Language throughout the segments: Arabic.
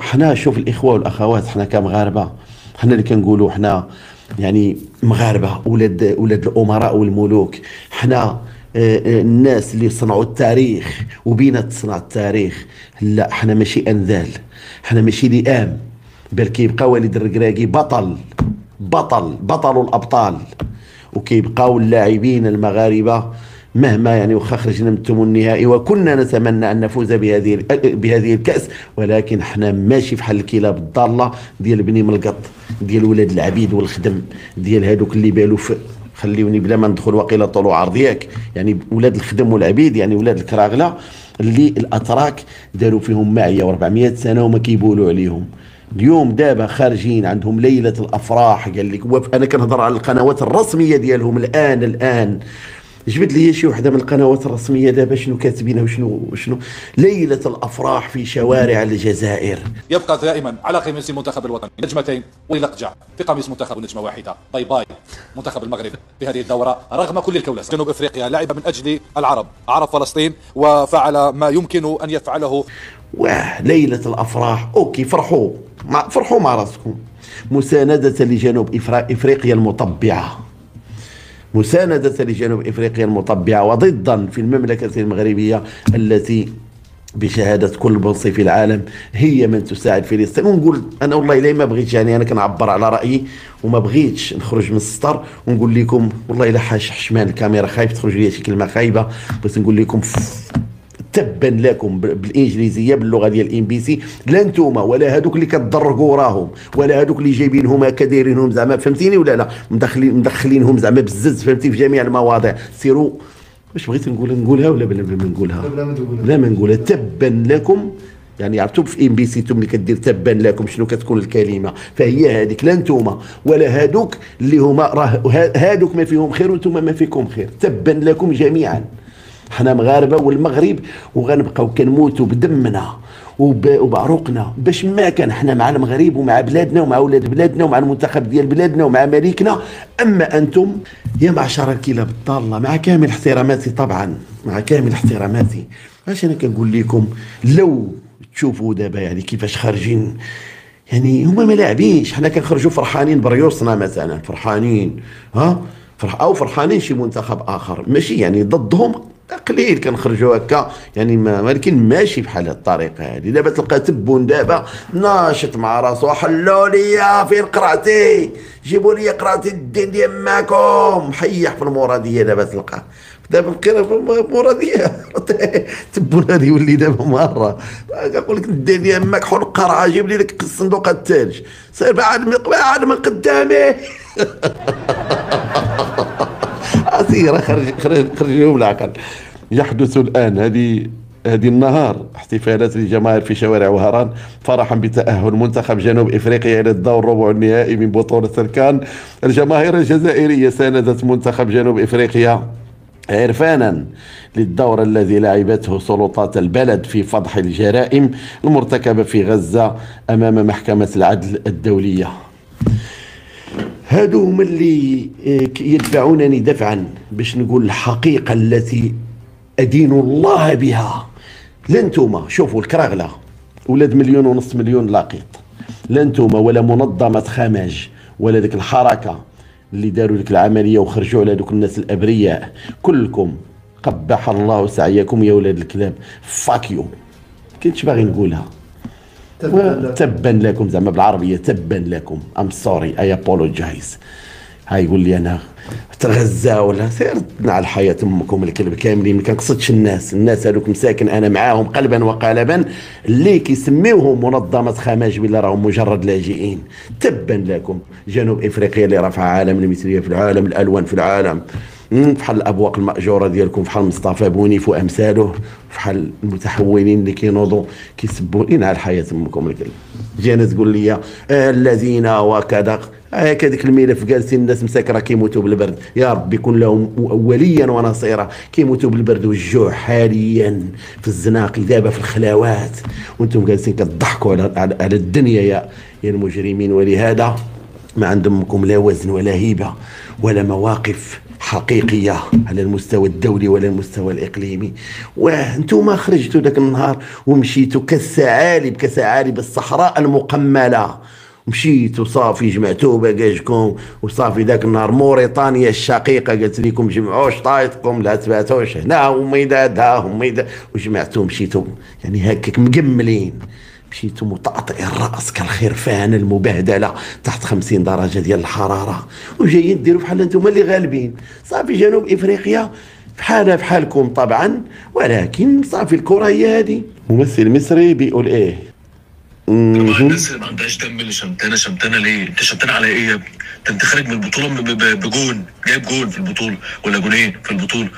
حنا شوف الإخوة والأخوات حنا كمغاربة حنا اللي كنقولوا حنا يعني مغاربة ولاد ولاد الأمراء والملوك. حنا آه، آه، الناس اللي صنعوا التاريخ وبينا تصنع التاريخ. لا حنا ماشي أنذال حنا ماشي لئام بل كيبقى والد الركراكي بطل بطل بطل الأبطال. وكيبقاو اللاعبين المغاربة مهما يعني خرجنا من الثمن النهائي وكنا نتمنى أن نفوز بهذه بهذه الكأس ولكن حنا ماشي بحال الكلاب الضالة ديال بني ملقط ديال ولاد العبيد والخدم ديال هذوك اللي بالو خليوني بلا ما ندخل وقيله طول عرض ياك. يعني ولاد الخدم والعبيد يعني ولاد الكراغلة اللي الأتراك داروا فيهم معية و400 سنة وما كيبولوا عليهم. اليوم دابا خارجين عندهم ليلة الأفراح قال لك أنا كنهضر على القنوات الرسمية ديالهم الآن الآن. جبت لي شي وحده من القنوات الرسميه دابا شنو كاتبين وشنو وشنو؟ ليلة الأفراح في شوارع الجزائر. يبقى دائما على قميص المنتخب الوطني نجمتين ولقجع في قميص منتخب نجمة واحدة. bye bye. منتخب المغرب في هذه الدورة رغم كل الكواليس جنوب إفريقيا لعب من أجل العرب. عرب فلسطين وفعل ما يمكن أن يفعله. واه ليلة الأفراح. okay فرحوا. فرحوا مع راسكم. مساندة لجنوب إفريقيا المطبعة. مساندة لجنوب إفريقيا المطبعة وضدا في المملكة المغربية التي بشهادة كل منصف في العالم هي من تساعد فلسطين. ونقول أنا والله لا ما بغيتش يعني أنا كنعبر على رأيي وما بغيتش نخرج من السطر. ونقول لكم والله إلا حاش حشمان الكاميرا خايف تخرج لي شي كلمة خايبة بس نقول لكم تبا لكم بالإنجليزية باللغة ديال ال MBC. لا انتوما ولا هذوك اللي كتضرقوا راهم ولا هذوك اللي جايبينهم هكا دايرينهم زعما فهمتيني ولا لا؟ مدخلين مدخلينهم زعما بزز فهمتي في جميع المواضيع. سيروا واش بغيت نقول نقولها ولا بلا ما نقولها؟ لا ما نقولها. تبا لكم يعني عرفتوا في MBC اللي كدير تبا لكم شنو كتكون الكلمة. فهي هذيك. لا انتوما ولا هذوك اللي هما راه هذوك ما فيهم خير وأنتم ما فيكم خير. تبا لكم جميعا. حنا مغاربة والمغرب وغنبقاو كنموتوا بدمنا وبعروقنا. باش ما كان حنا مع المغرب ومع بلادنا ومع أولاد بلادنا ومع المنتخب ديال بلادنا ومع مليكنا أما أنتم يا معشر الكلاب الضالة مع كامل احتراماتي طبعا مع كامل احتراماتي. اش أنا كنقول لكم لو تشوفوا دابا يعني كيفاش خارجين يعني هما ما لاعبينش. حنا كنخرجوا فرحانين بريوسنا مثلا فرحانين ها؟ فرح أو فرحانين شي منتخب آخر. ماشي يعني ضدهم قليل كنخرجوا هكا. يعني ما ولكن ماشي بحال الطريقة هذه. دابا تلقى تبون دابا ناشط مع راسو. حلوا لي فين قراتي جيبوا لي قراتي الدين ديال ماكم. حيح في المرادية دابا تلقى. دابا بقينا في المراديه تبون هذه يولي دابا مرة. كنقول لك الدين ديال ماك حل قرعه جيب لي لك الصندوق الثلج. سير بعد من قدامي. أسيرة خرج خرج خرجوا بالعقل يحدث الآن هذه هذه النهار احتفالات للجماهير في شوارع وهران فرحا بتأهل منتخب جنوب إفريقيا إلى الدور ربع النهائي من بطولة الكان. الجماهير الجزائرية ساندت منتخب جنوب إفريقيا عرفانا للدور الذي لعبته سلطات البلد في فضح الجرائم المرتكبة في غزة أمام محكمة العدل الدولية. هادو هم اللي آه، يدفعونني دفعا باش نقول الحقيقة التي أدين الله بها. لا انتوما شوفوا الكراغلة. ولاد مليون ونص مليون لاقيط. لا انتوما ولا منظمة خماج ولا ذيك الحركة اللي داروا لك العملية وخرجوا على دوك الناس الأبرياء. كلكم قبح الله سعيكم يا ولاد الكلاب. fuck you كنتش باغي نقولها. تبا لكم. زعما بالعربية تبا لكم. I'm sorry I apologize هاي يقول لي أنا تغزى ولا سير على الحياة أمكم الكلب كاملين ما كنقصدش الناس. الناس هذوك مساكن أنا معاهم قلبا وقالبا اللي كيسميوهم منظمة خماج بلا راهم مجرد لاجئين. تبا لكم. جنوب إفريقيا اللي رفع علم المثلية في العالم الألوان في العالم. بحال الأبواق المأجورة ديالكم بحال مصطفى بونيف وامثاله بحال المتحولين اللي كينوضوا كيسبوا لنا على الحياة امكم الكلب. جينا تقول لي آه الذين وكذا هيك هذيك الملف جالسين الناس مساكرة كيموتوا بالبرد. يا رب يكون لهم وليا ونصيرا. كيموتوا بالبرد والجوع حاليا في الزناقي دابا في الخلاوات وأنتم جالسين كتضحكوا على, على الدنيا يا يا المجرمين. ولهذا ما عندكم لا وزن ولا هيبة ولا مواقف. حقيقية على المستوى الدولي ولا المستوى الإقليمي. وأنتم خرجتوا ذاك النهار ومشيتوا كالثعالب كثعالب الصحراء المقملة. مشيتوا صافي جمعتوا باجاجكم وصافي ذاك النهار موريتانيا الشقيقة قالت لكم جمعوا شطايطكم لا تباتوش هنا وميداد ها وميداد وجمعتوا مشيتوا يعني هكاك مقملين مشيتوا مطاطئ الرأس كالخرفان المبهدلة تحت 50 درجة ديال الحرارة. وجايين ديروا بحال أنتم اللي غالبين. صافي جنوب إفريقيا بحالها بحالكم طبعا ولكن صافي الكرة هي هذه. ممثل مصري بيقول إيه؟ طبعا الناس اللي ما عندهاش دم اللي شمتانة شمتانة ليه؟ أنت شمتانة على إيه يا ابني؟ أنت خارج من البطولة ب- ب- بجون جايب جون في البطولة. ولا جونين في البطولة.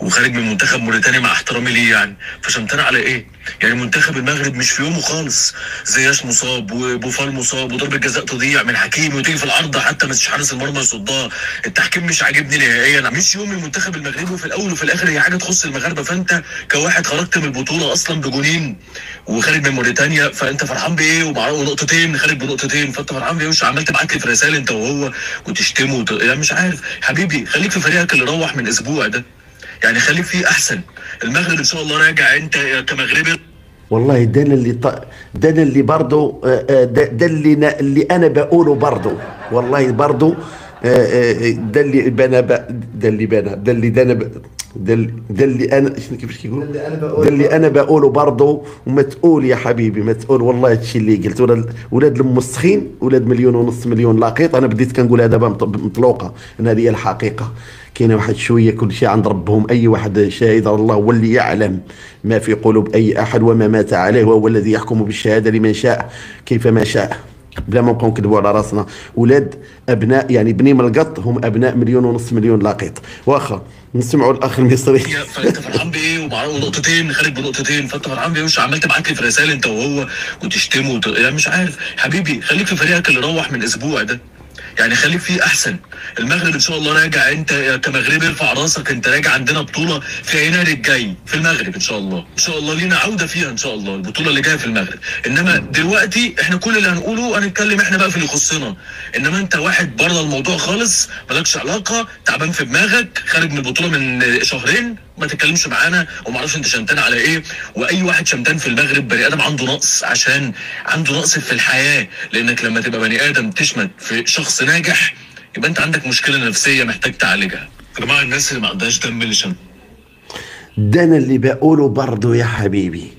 وخارج من منتخب موريتانيا مع احترامي ليه يعني. فشمتانه على إيه؟ يعني منتخب المغرب مش في يومه خالص. زياش مصاب وبوفال مصاب وضربة جزاء تضيع من حكيمي وتيجي في العارضه حتى مش حارس المرمى يصدها. التحكيم مش عاجبني نهائيا. مش يوم المنتخب المغربي وفي الأول وفي الآخر هي حاجة تخص المغاربة. فأنت كواحد خرجت من البطولة أصلا بجونين وخارج من موريتانيا فأنت فرحان بإيه؟ ونقطتين خارج بنقطتين. فأنت فرحان بإيه؟ وش عمال تبعت لي في رسائل أنت وهو؟ وتشتمه وت... يعني مش عارف. حبيبي خليك في فريقك اللي روح من أسبوع ده. يعني خليك فيه أحسن. المغرب إن شاء الله راجع أنت كمغربي. والله ده أنا اللي ط... ده أنا اللي برضه آه، آه، ده, اللي نا... اللي أنا بقوله برضه. والله برضه آه، ده اللي بنا ب... ده اللي بنا ده اللي ده أنا ب... ده ده اللي أنا شنو كيفاش كيقول ده اللي أنا بقوله. برضه وما تقول يا حبيبي ما تقول والله هادشي اللي قلت. ولاد ولاد المسخين ولاد مليون ونص مليون لاقيط. أنا بديت كنقولها دابا مط- مطلوقة. إن هذه هي الحقيقة. كاينة واحد شوية كل شيء عند ربهم. أي واحد شاهد الله هو اللي يعلم ما في قلوب أي أحد وما مات عليه. وهو الذي يحكم بالشهادة لمن شاء كيفما شاء. بلا ما نبقاو نكذبوا على راسنا. ولاد أبناء يعني بني ملقط هم أبناء مليون ونص مليون لاقيط واخا نسمعوا الاخ المصري فانت فرحان ومع ونقطتين خارج بنقطتين. فانت فرحان بايه وش عمال تبعت لي في رسائل أنت وهو؟ وتشتمه وت... يعني مش عارف. حبيبي خليك في فريقك اللي روح من أسبوع ده. يعني خليك فيه أحسن. المغرب إن شاء الله راجع أنت كمغربي ارفع راسك أنت راجع عندنا بطولة في يناير الجاي في المغرب إن شاء الله. إن شاء الله لينا عودة فيها إن شاء الله البطولة اللي جاية في المغرب. إنما دلوقتي إحنا كل اللي هنقوله هنتكلم إحنا بقى في اللي يخصنا. إنما أنت واحد بره الموضوع خالص مالكش علاقة تعبان في دماغك خارج من البطولة من شهرين. ما تتكلمش معانا وما أعرفش انت شمتان على إيه. واي واحد شمتان في المغرب بني آدم عنده نقص عشان عنده نقص في الحياة. لأنك لما تبقى بني آدم تشمت في شخص ناجح يبقى انت عندك مشكلة نفسية محتاج تعالجها. يا جماعة الناس اللي ما عندهاش دم اللي شمت. ده أنا اللي بقوله برضه يا حبيبي.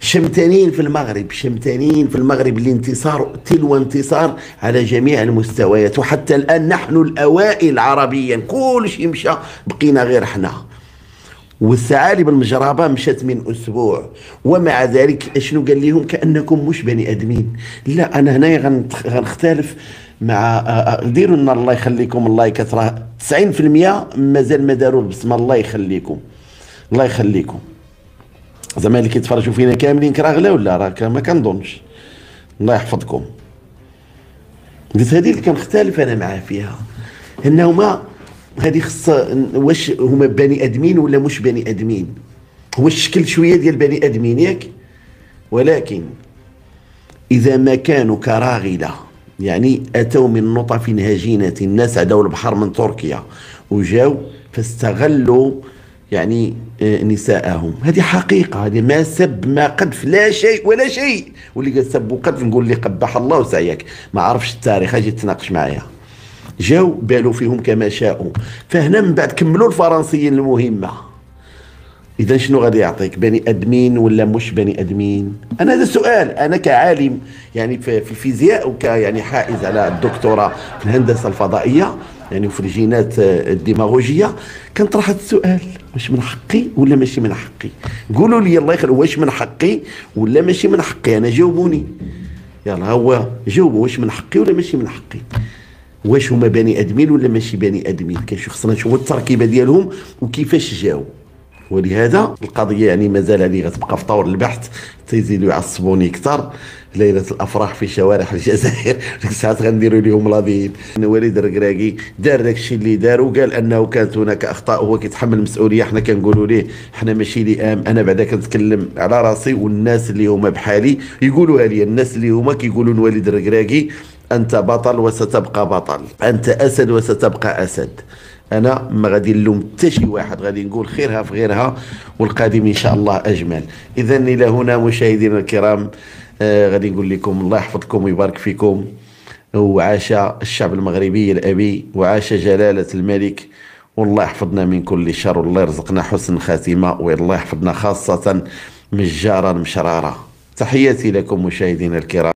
شمتانين في المغرب شمتانين في المغرب الانتصار تلو انتصار على جميع المستويات. وحتى الآن نحن الأوائل عربيا كل شيء مشى بقينا غير إحنا. والثعالب المجربة مشات من أسبوع. ومع ذلك شنو قال لهم كأنكم مش بني آدمين. لا أنا هنا غنت- غنختلف مع آه، آه، ديروا لنا الله يخليكم الله يكثره 90% مازال ما داروا بسم الله يخليكم. الله يخليكم. زعما اللي كيتفرجوا فينا كاملين كراغله ولا؟ راه ما كنظنش. الله يحفظكم. قلت هذه اللي كنختلف أنا معاه فيها. إنهما هذه خص واش هما بني أدمين ولا مش بني أدمين؟ هو الشكل شوية ديال بني أدمين ياك؟ ولكن إذا ما كانوا كراغلة يعني أتوا من نطف هجينه الناس عداو البحر من تركيا وجاو فاستغلوا يعني آه، نساءهم. هذه حقيقة هذه ما سب ما قذف لا شيء ولا شيء. واللي قال سب وقذف نقول لي قبح الله سعيك ما عرفش التاريخ أجي تناقش معايا. جاو بالوا فيهم كما شاءوا. فهنا من بعد كملوا الفرنسيين المهمة. إذا شنو غادي يعطيك؟ بني أدمين ولا مش بني أدمين؟ أنا هذا سؤال أنا كعالم يعني في في الفيزياء وك يعني حائز على الدكتوراه في الهندسة الفضائية يعني في الجينات آه، الديماغوجية. كنطرح هذا السؤال. واش من حقي ولا ماشي من حقي؟ قولوا لي الله يخلي واش من حقي ولا ماشي من حقي؟ أنا جاوبوني. يلا هو جاوبوا. واش من حقي ولا ماشي من حقي؟ واش هما بني أدمين ولا ماشي بني أدمين؟ كنشوف خصنا نشوفوا التركيبة ديالهم وكيفاش جاو. ولهذا القضية يعني مازال هذه غتبقى في طور البحث تيزيدوا يعصبوني أكثر. ليلة الأفراح في شوارع الجزائر ديك الساعات غنديروا لهم لاضيين وليد الركراكي دار داك الشيء اللي دار وقال أنه كانت هناك أخطاء هو كيتحمل المسؤولية. حنا كنقولوا ليه حنا ماشي لئام أنا بعدا كنتكلم على راسي والناس اللي هما بحالي يقولوها لي. الناس اللي هما كيقولوا وليد الركراكي أنت بطل وستبقى بطل. أنت أسد وستبقى أسد. أنا ما غادي نلوم حتى شي واحد. غادي نقول خيرها في غيرها والقادم إن شاء الله أجمل. اذا إلى هنا مشاهدينا الكرام آه غادي نقول لكم الله يحفظكم ويبارك فيكم. وعاش الشعب المغربي الأبي وعاش جلالة الملك. والله يحفظنا من كل شر والله يرزقنا حسن خاتمة والله يحفظنا خاصة من جارا مشراره تحياتي لكم مشاهدينا الكرام.